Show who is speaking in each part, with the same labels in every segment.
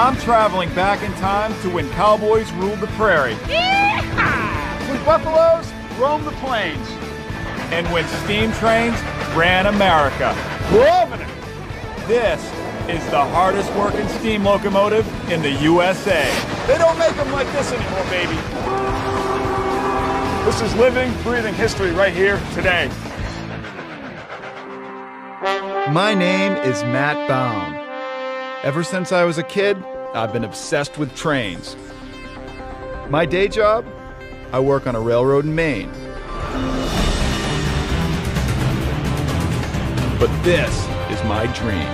Speaker 1: I'm traveling back in time to when cowboys ruled the prairie. When buffaloes roamed the plains. And when steam trains ran America. Loving it! This is the hardest working steam locomotive in the USA. They don't make them like this anymore, baby. This is living, breathing history right here today.
Speaker 2: My name is Matt Bown. Ever since I was a kid, I've been obsessed with trains. My day job? I work on a railroad in Maine. But this is my dream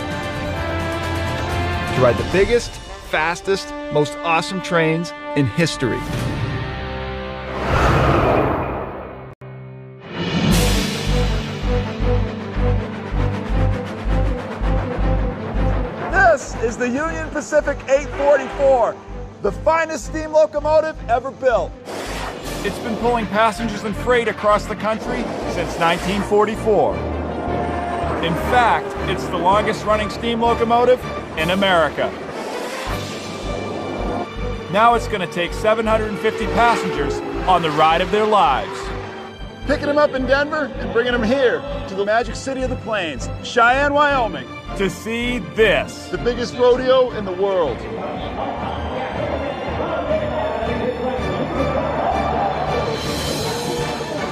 Speaker 2: to ride the biggest, fastest, most awesome trains in history.
Speaker 1: The Union Pacific 844, the finest steam locomotive ever built. It's been pulling passengers and freight across the country since 1944. In fact, it's the longest running steam locomotive in America. Now it's going to take 750 passengers on the ride of their lives. Picking them up in Denver and bringing them here to the magic city of the plains, Cheyenne, Wyoming, to see this, the biggest rodeo in the world.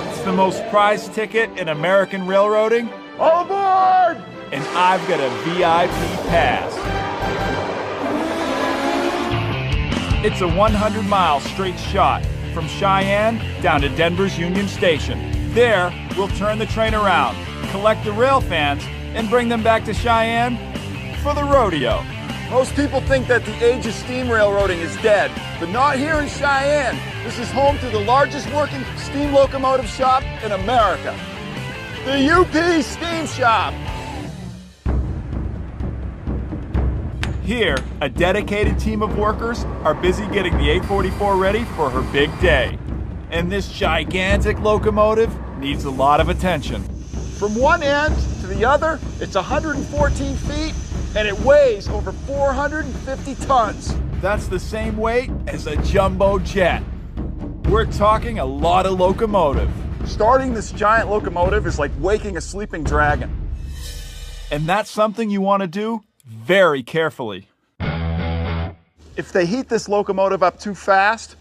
Speaker 1: It's the most prized ticket in American railroading. All aboard! And I've got a VIP pass. It's a 100 mile straight shot from Cheyenne down to Denver's Union Station. There, we'll turn the train around, collect the rail fans, and bring them back to Cheyenne for the rodeo. Most people think that the age of steam railroading is dead, but not here in Cheyenne. This is home to the largest working steam locomotive shop in America. The UP Steam Shop. Here, a dedicated team of workers are busy getting the 844 ready for her big day. And this gigantic locomotive needs a lot of attention. From one end to the other, it's 114 feet and it weighs over 450 tons. That's the same weight as a jumbo jet. We're talking a lot of locomotive. Starting this giant locomotive is like waking a sleeping dragon. And that's something you want to do very carefully. If they heat this locomotive up too fast,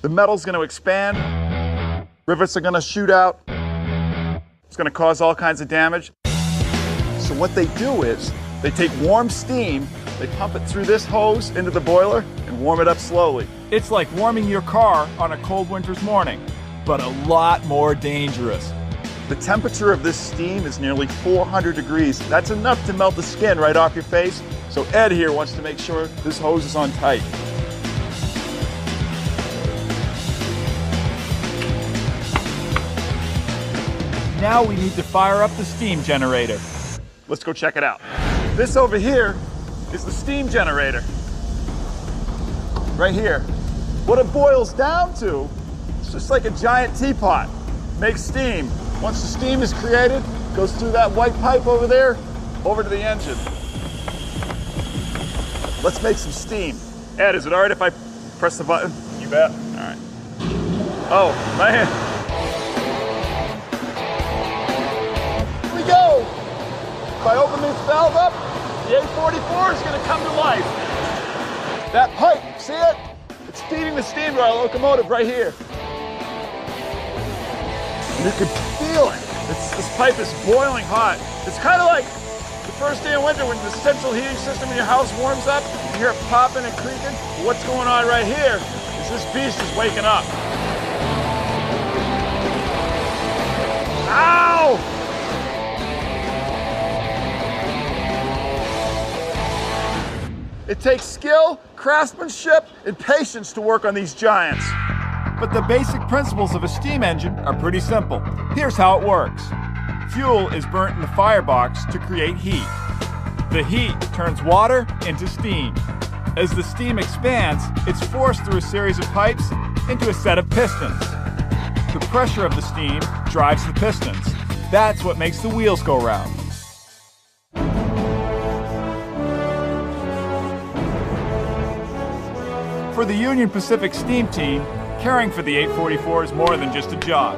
Speaker 1: the metal's going to expand, rivets are going to shoot out, it's going to cause all kinds of damage. So, what they do is they take warm steam, they pump it through this hose into the boiler, and warm it up slowly. It's like warming your car on a cold winter's morning, but a lot more dangerous. The temperature of this steam is nearly 400 degrees. That's enough to melt the skin right off your face. So Ed here wants to make sure this hose is on tight. Now we need to fire up the steam generator. Let's go check it out. This over here is the steam generator. Right here. What it boils down to, it's just like a giant teapot. Makes steam. Once the steam is created, goes through that white pipe over there, over to the engine. Let's make some steam. Ed, is it all right if I press the button? You bet. All right. Oh, man. Here we go. If I open this valve up, the 844 is going to come to life. That pipe, see it? It's feeding the steam to our locomotive right here. You can feel it. It's, this pipe is boiling hot. It's kind of like the first day of winter when the central heating system in your house warms up, you hear it popping and creaking. But what's going on right here is this beast is waking up. Ow! It takes skill, craftsmanship, and patience to work on these giants. But the basic principles of a steam engine are pretty simple. Here's how it works. Fuel is burnt in the firebox to create heat. The heat turns water into steam. As the steam expands, it's forced through a series of pipes into a set of pistons. The pressure of the steam drives the pistons. That's what makes the wheels go round.
Speaker 3: For the Union Pacific Steam Team, caring for the 844 is more than just a job.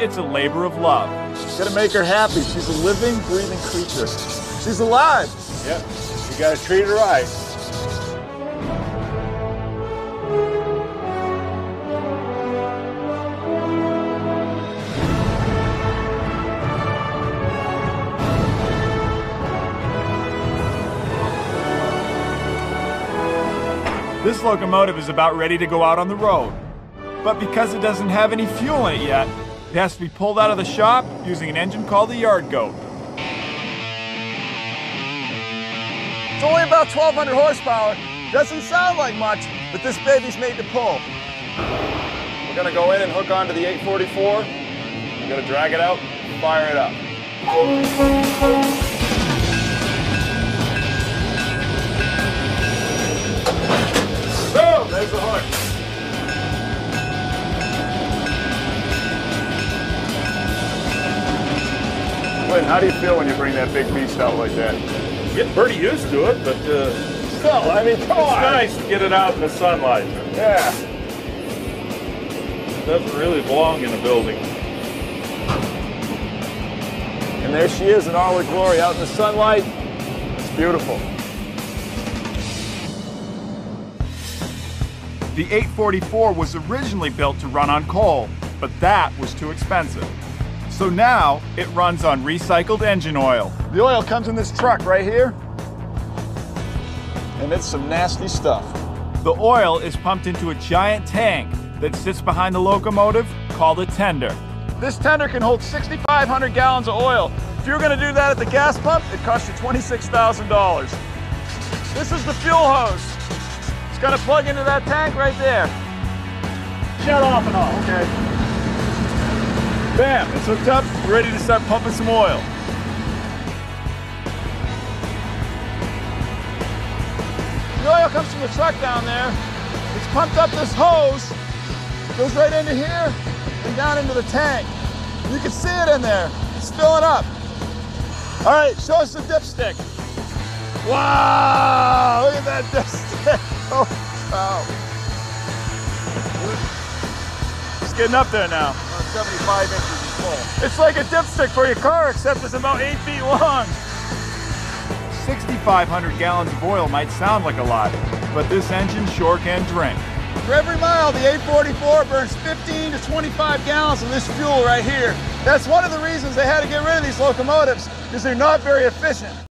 Speaker 3: It's a labor of love.
Speaker 1: Gotta make her happy. She's a living, breathing creature. She's alive.
Speaker 4: Yep. You gotta treat her right.
Speaker 3: This locomotive is about ready to go out on the road. But because it doesn't have any fuel in it yet, it has to be pulled out of the shop using an engine called the Yard Goat.
Speaker 1: It's only about 1,200 horsepower. Doesn't sound like much, but this baby's made to pull.
Speaker 4: We're gonna go in and hook onto the 844. We're gonna drag it out, fire it up. Boom! There's the hook. Lynn, how do you feel when you bring that big beast out like that?
Speaker 5: Get pretty used to it, but uh,
Speaker 4: Still, I mean, come
Speaker 5: it's
Speaker 4: on.
Speaker 5: nice to get it out in the sunlight.
Speaker 4: Yeah.
Speaker 5: It doesn't really belong in a building.
Speaker 4: And there she is in all her glory out in the sunlight. It's beautiful.
Speaker 3: The 844 was originally built to run on coal, but that was too expensive. So now it runs on recycled engine oil.
Speaker 1: The oil comes in this truck right here. And it's some nasty stuff.
Speaker 3: The oil is pumped into a giant tank that sits behind the locomotive called a tender.
Speaker 1: This tender can hold 6,500 gallons of oil. If you're gonna do that at the gas pump, it costs you $26,000. This is the fuel hose. It's gonna plug into that tank right there. Shut off and all. Okay. Bam, it's hooked up, ready to start pumping some oil. The oil comes from the truck down there. It's pumped up this hose, goes right into here and down into the tank. You can see it in there. It's filling up. All right, show us the dipstick. Wow, look at that dipstick. Oh, wow. Getting up there now.
Speaker 4: 75 inches is full.
Speaker 1: It's like a dipstick for your car, except it's about eight feet long.
Speaker 3: 6,500 gallons of oil might sound like a lot, but this engine sure can drink.
Speaker 1: For every mile, the 844 burns 15 to 25 gallons of this fuel right here. That's one of the reasons they had to get rid of these locomotives, because they're not very efficient.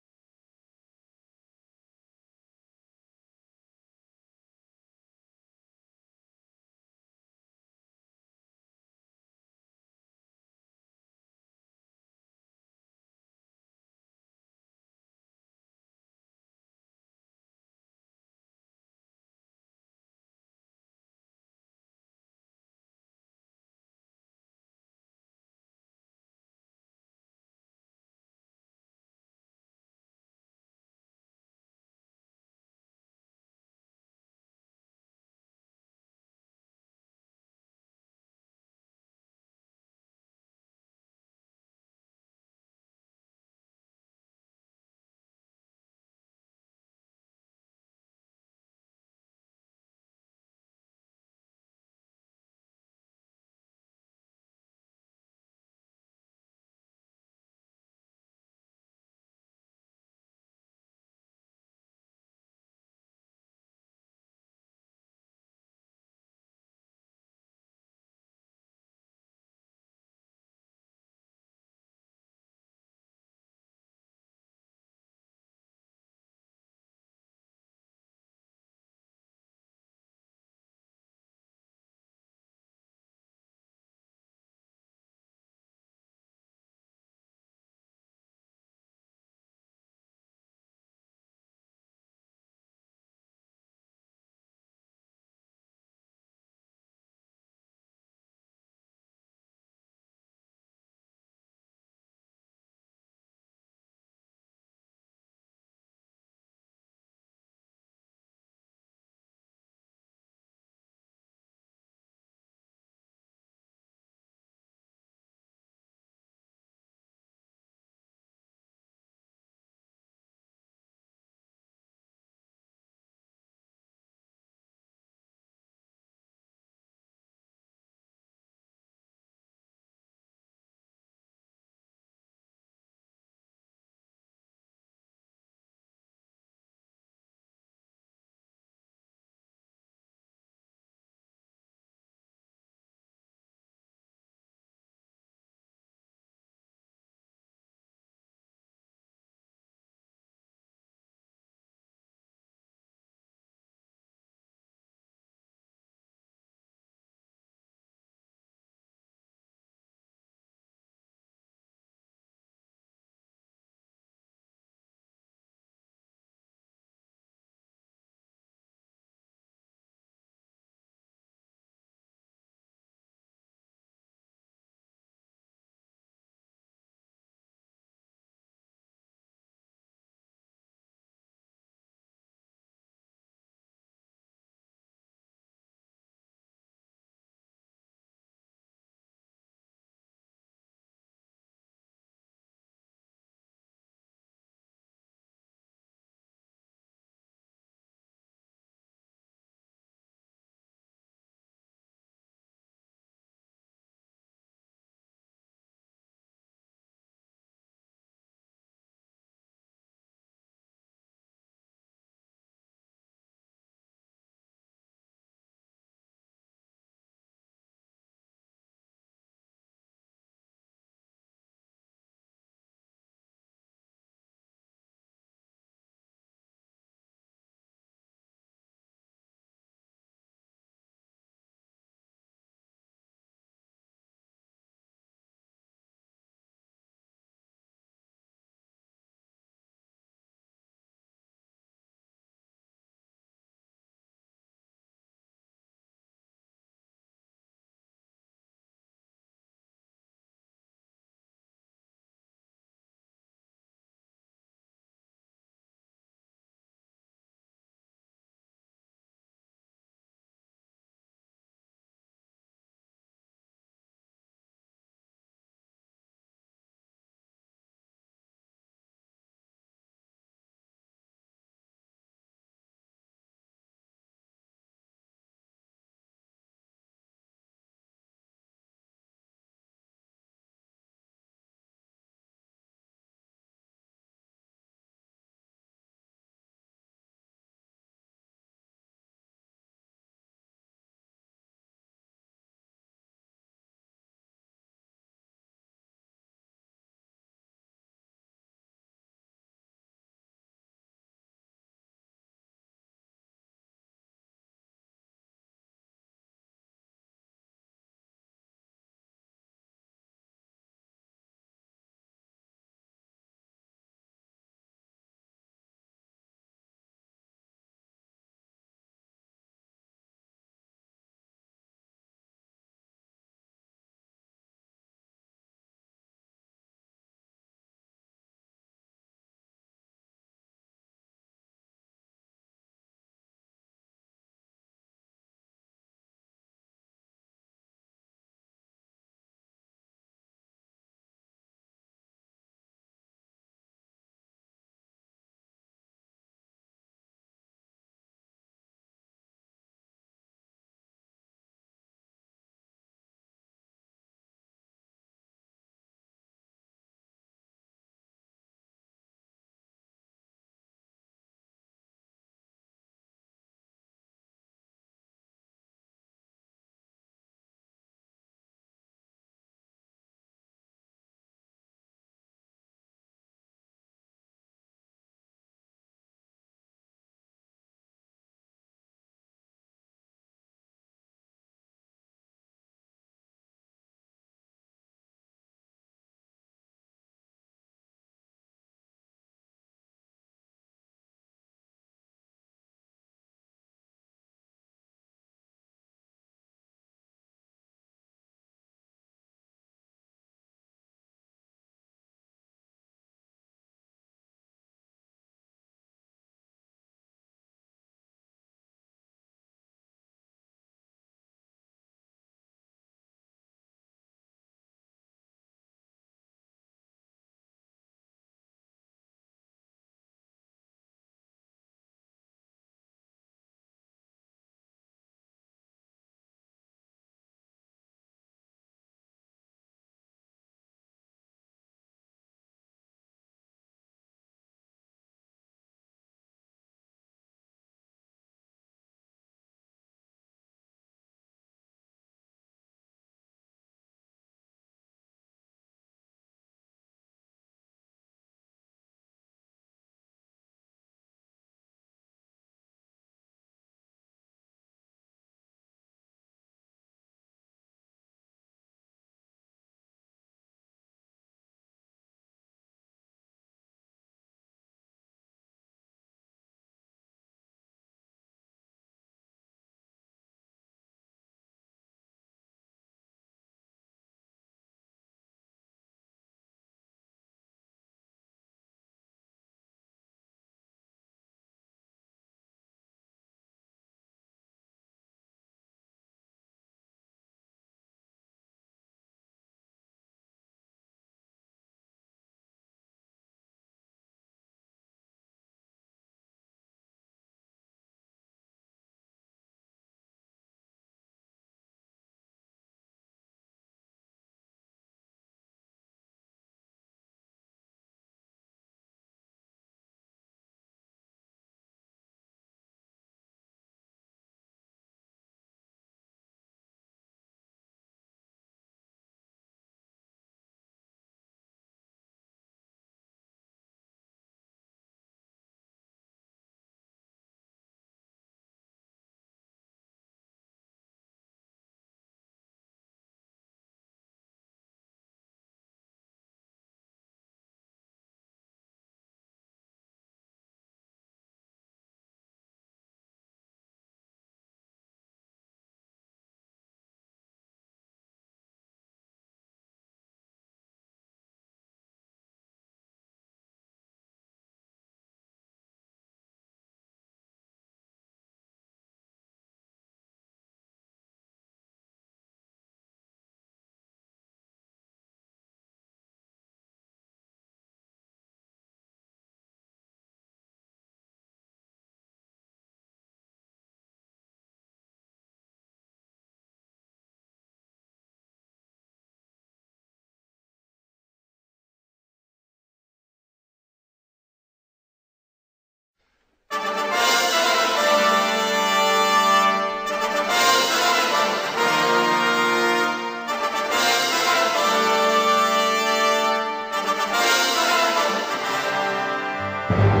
Speaker 6: Bye.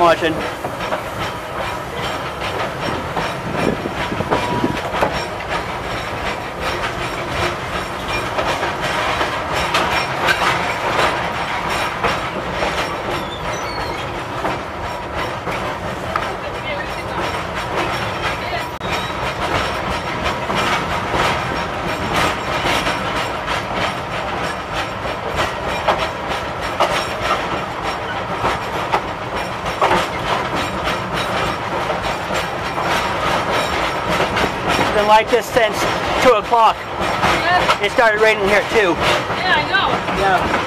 Speaker 6: Watching. Like this since 2 o'clock.
Speaker 7: Yeah,
Speaker 6: It started raining here too.
Speaker 7: yeah, I know.
Speaker 6: Yeah.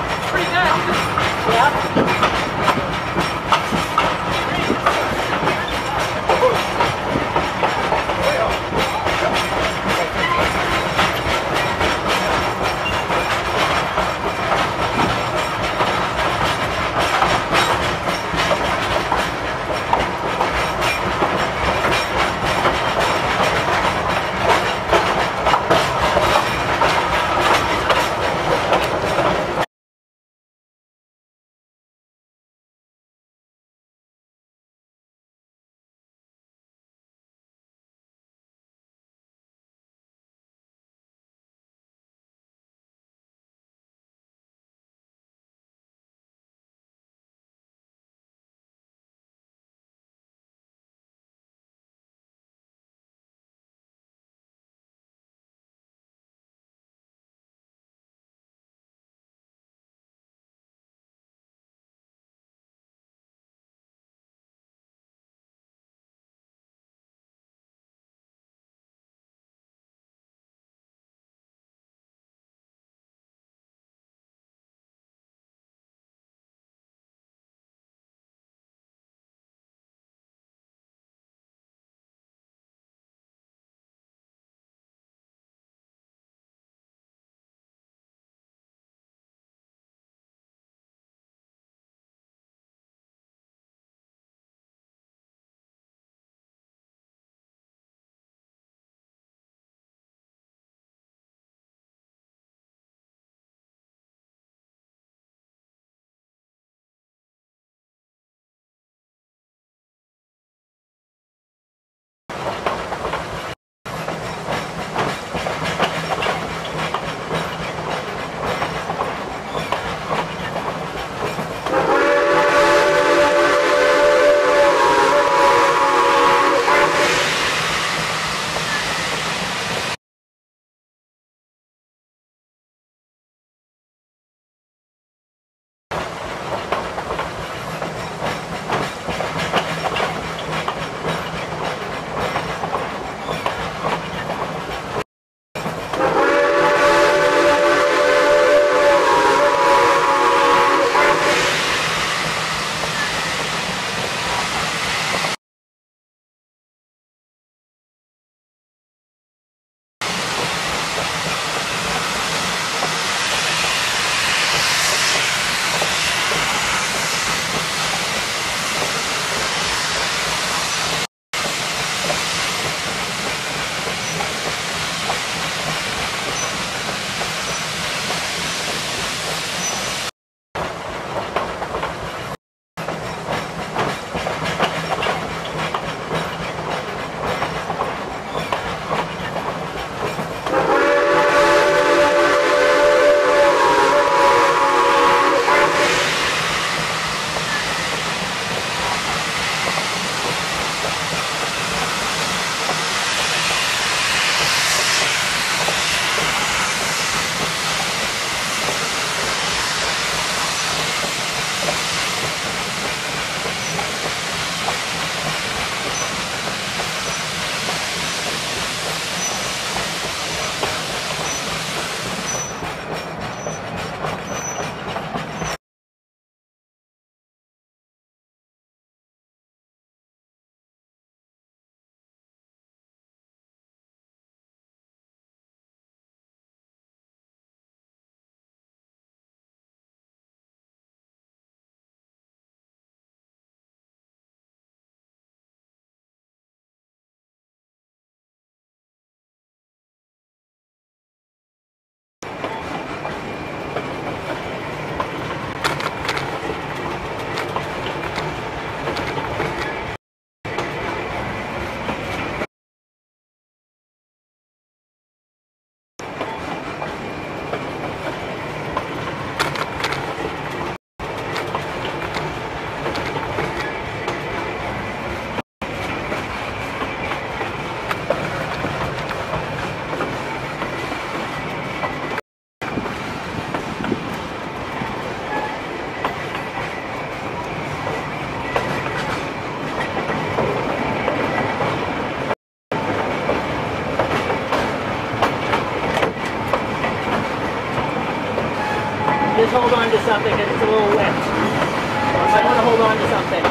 Speaker 6: Hold on to something because it's a little wet. I might want to hold on to something.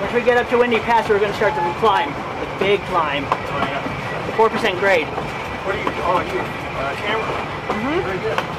Speaker 6: Once we get up to Windy Pass, we're going to start the climb, the big climb. The 4% grade.
Speaker 8: What are you? Oh, you uh, camera. Mm-hmm. Very good.